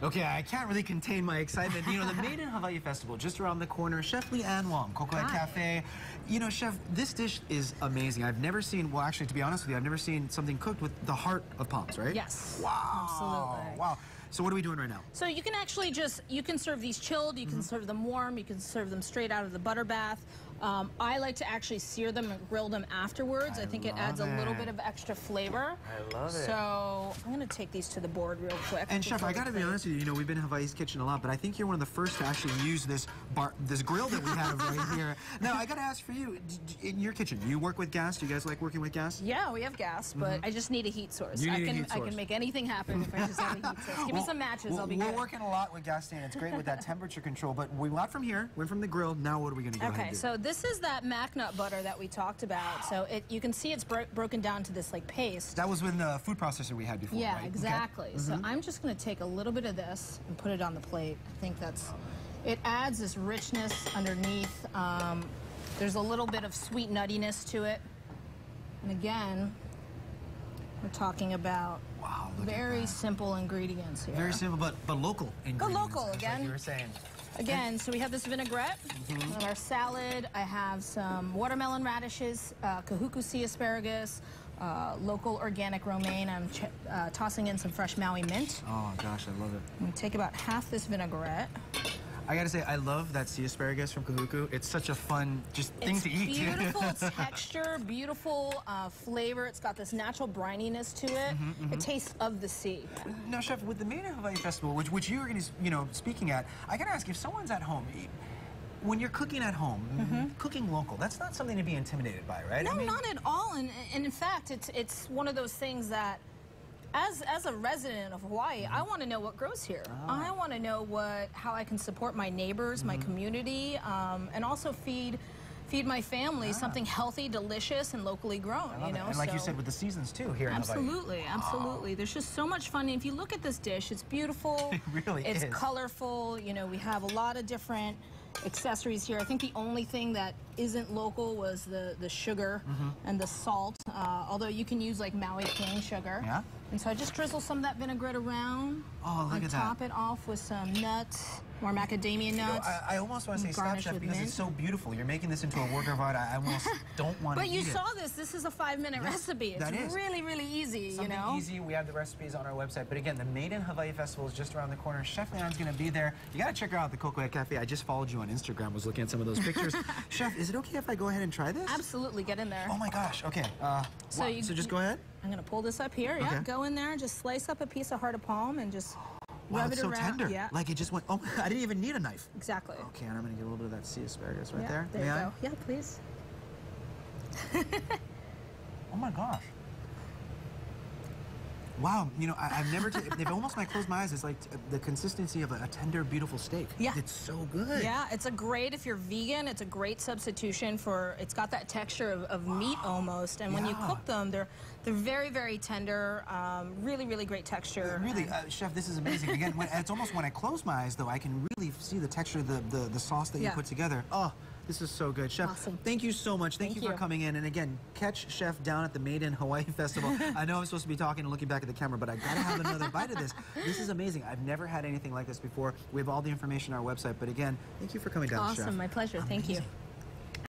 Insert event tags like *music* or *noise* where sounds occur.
Okay, I can't really contain my excitement. You know, the Made in Hawaii Festival just around the corner. Chef Lee Anne Wong, Koko Head. Cafe. You know, Chef, this dish is amazing. I've never seen, well, actually, to be honest with you, I've never seen something cooked with the heart of palms, right? Yes. Wow. Absolutely. Wow. So what are we doing right now? So you can actually just, you can serve these chilled, you can serve them warm, you can serve them straight out of the butter bath. Um, I like to actually sear them and grill them afterwards. I, I think it adds a little bit of extra flavor. I love it. So I'm going to take these to the board real quick. And Chef, I gotta be honest with you, you know, we've been in Hawaii's Kitchen a lot, but I think you're one of the first to actually use this bar, this grill that we have *laughs* right here. Now, I gotta ask for you, in your kitchen, you work with gas? Do you guys like working with gas? Yeah, we have gas, but mm-hmm. I just need a heat source. You I need a can heat I can make anything happen if I just have a heat source. Give me some matches, well, I'll be We're good. working a lot with gas stand. It's great with that temperature control, but we went from here, went from the grill. Now what are we gonna go ahead Okay, and do? so this is that mac nut butter that we talked about. So it, you can see it's bro broken down to this like paste. that was with the food processor we had before, Yeah, right? Okay. exactly. So Mm-hmm. I'm just going to take a little bit of this and put it on the plate. I think that's, it adds this richness underneath. Um, there's a little bit of sweet nuttiness to it. And again, we're talking about Wow, very simple ingredients here. Very simple, but but local ingredients. local, again. Like you were saying. Again, so we have this vinaigrette Mm-hmm. on our salad. I have some watermelon radishes, uh, kahuku sea asparagus, uh, local organic romaine. I'm ch- uh, tossing in some fresh Maui mint. Oh gosh, I love it. I'm take about half this vinaigrette. I gotta say, I love that sea asparagus from Kahuku. It's such a fun just thing it's to eat. *laughs* It's beautiful texture, beautiful uh, flavor. It's got this natural brininess to it. Mm-hmm, It tastes of the sea. Now, Chef, with the Made in Hawaii Festival, which, which you were going to, you know, speaking at, I got to ask, if someone's at home, when you're cooking at home, cooking local, that's not something to be intimidated by, right? Mm-hmm. No, I mean, not at all. And, and in fact, it's it's one of those things that, as as a resident of Hawaii, I want to know what grows here. I want to know what how I can support my neighbors, my community, um, and also feed feed my family something healthy, delicious, and locally grown. You it. know, And like you said, with the seasons too here in Hawaii. Absolutely, absolutely. There's just so much fun. And if you look at this dish, it's beautiful. *laughs* It really it's is. colorful. You know, we have a lot of different accessories here. I think the only thing that isn't local was the, the sugar Mm-hmm. and the salt. Uh, although you can use like Maui cane sugar. Yeah? And so I just drizzle some of that vinaigrette around. Oh, look at that. top it off with some nuts, more macadamia You know, nuts. I, I almost want to say stop, garnish Chef, because mint. it's so beautiful. You're making this into a work of art. I almost *laughs* don't want to but you eat it. saw this. This is a five-minute Yes, recipe. It's that is. really, really easy. Something you know. easy. We have the recipes on our website. But again, the Made in Hawaii Festival is just around the corner. Chef Lee Anne's going to be there. You got to check out the Koko Cafe. I just followed you on Instagram. Was looking at some of those pictures. *laughs* Chef, is it okay if I go ahead and try this? Absolutely, get in there. Oh my gosh. Okay. Uh, So wow. you- so just go ahead. I'm gonna pull this up here. Yeah, Okay. go in there, and just slice up a piece of heart of palm and just Wow, rub it's it so around. tender. Yeah, Like it just went. Oh, *laughs* I didn't even need a knife. exactly. Okay, and I'm gonna get a little bit of that sea asparagus right yeah, there. There May you I? go. Yeah, please. *laughs* Oh my gosh. Wow, you know, I, I've never, t- if almost when I close my eyes, it's like t- the consistency of a, a tender, beautiful steak. Yeah. It's so good. Yeah, it's a great if you're vegan. It's a great substitution for. It's got that texture of, of meat almost, and when you cook them, they're they're very very tender. Um, really really great texture. Really, uh, chef, this is amazing. Again, when, it's almost when I close my eyes, though, I can really see the texture of the, the, the sauce that you Yeah. put together. Oh, this is so good. Chef, Awesome. thank you so much. Thank, Thank you for you. coming in. And again, catch Chef down at the Made in Hawaii *laughs* Festival. I know I'm supposed to be talking and looking back at the camera, but I gotta have another bite of this. This is amazing. I've never had anything like this before. We have all the information on our website. But again, thank you for coming down, Chef. awesome, my pleasure. Thank you. Amazing.